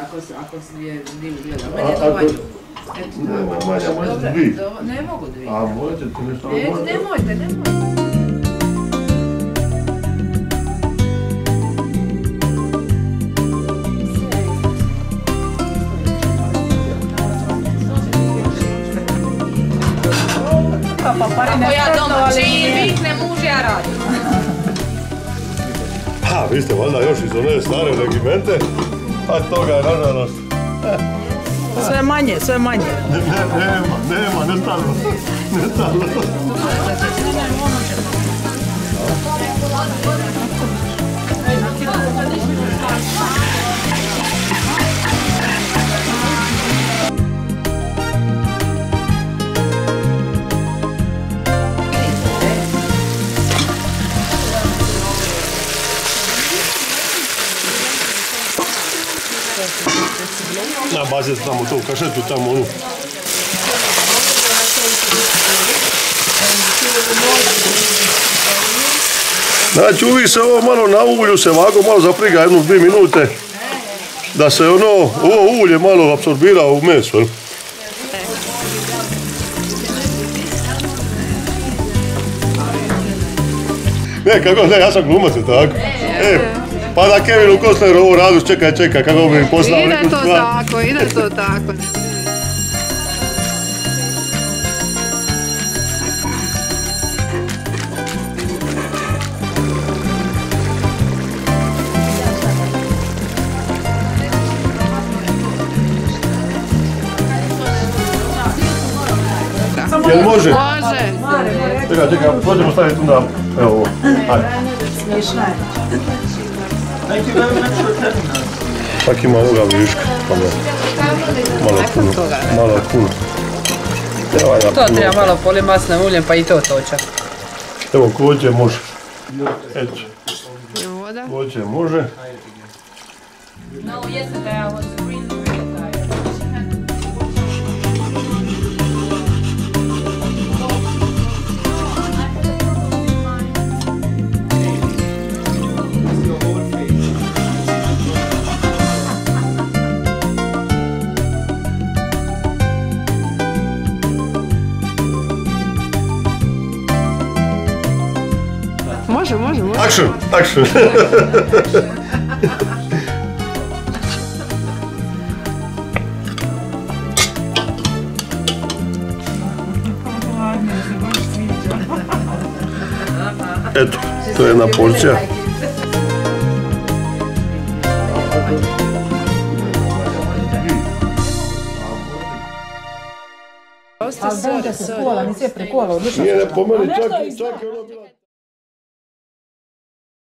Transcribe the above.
ako, ako je nije gledao. A, Meni je to ako- manje. Eto, Nema, manja, dvi. Ne mogu. A možete nemojte, nemojte. Ja doma čim vikne muž, ja radim. Ha, vi ste valjda još iz one stare regimente, a toga nažalost... Sve manje, sve manje. Ne, ne, nema, nema, ne stalno, Na bazi tamo to, kašetu tamo onu. Znači uvijek se ovo malo na ulju se ovako malo zapriga jednu dvije minute da se ono, ovo ulje malo apsorbira u meso. Ne, kako ne, ja sam glumac, tako? E, pa da Kevinu Costneru ovo radu, čekaj, čekaj, kako bi mi poslao Ide to stvar. tako, ide to tako. Jel može? Može. Čekaj, čekaj, možemo staviti tu na, evo ovo. Ajde. Pak ima ovoga viška, pa da. Malo puno, malo puno. Ja To treba malo poli masne uljem pa i to toča. Evo, kođe može. Eto, voda. kođe može. No, yesterday I was really, Može, može, može. Action, action. Eto, to je jedna porcija. Sorry, sorry. Nije, ne, po meni čak, čak je ono bila